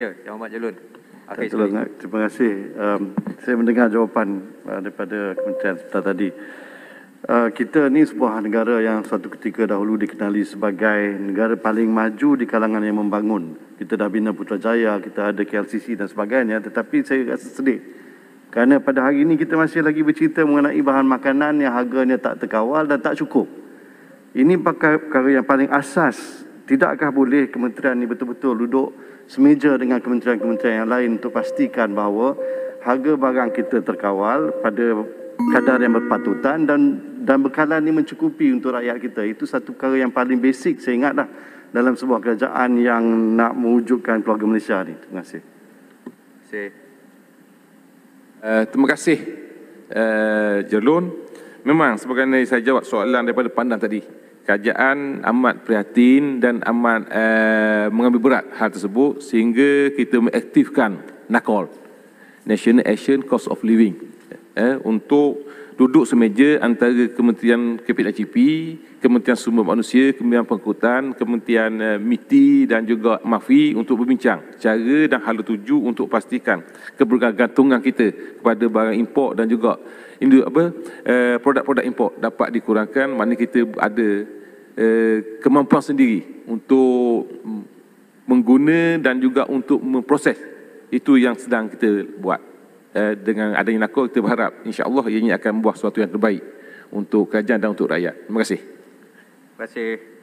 Ya, Yang Amat Jalun. Hafiz. tolong, eh. terima kasih. Um, saya mendengar jawapan uh, daripada Kementerian sebentar tadi. Uh, kita ni sebuah negara yang suatu ketika dahulu dikenali sebagai negara paling maju di kalangan yang membangun. Kita dah bina Putrajaya, kita ada KLCC dan sebagainya. Tetapi saya rasa sedih. Kerana pada hari ini kita masih lagi bercerita mengenai bahan makanan yang harganya tak terkawal dan tak cukup. Ini perkara yang paling asas. Tidakkah boleh kementerian ini betul-betul duduk semeja dengan kementerian-kementerian yang lain untuk pastikan bahawa harga barang kita terkawal pada kadar yang berpatutan dan dan bekalan ini mencukupi untuk rakyat kita. Itu satu perkara yang paling basic saya ingatlah dalam sebuah kerajaan yang nak mewujudkan keluarga Malaysia ni. Terima kasih. Terima kasih. Uh, terima kasih uh, Jerlun. Memang sebagaimana saya jawab soalan daripada pandan tadi, kerajaan amat prihatin dan amat uh, mengambil berat hal tersebut sehingga kita mengaktifkan NACOL, National Action Cost of Living, uh, untuk duduk semeja antara Kementerian KPHCP, Kementerian Sumber Manusia, Kementerian Pengangkutan, Kementerian uh, MITI dan juga MAFI untuk berbincang cara dan hala tuju untuk pastikan kebergantungan kita kepada barang import dan juga indu apa uh, produk-produk import dapat dikurangkan. Mana kita ada uh, kemampuan sendiri untuk mengguna dan juga untuk memproses itu yang sedang kita buat uh, dengan adanya nakul kita berharap insya-Allah ianya akan membuat sesuatu yang terbaik untuk kerajaan dan untuk rakyat. Terima kasih. Terima kasih.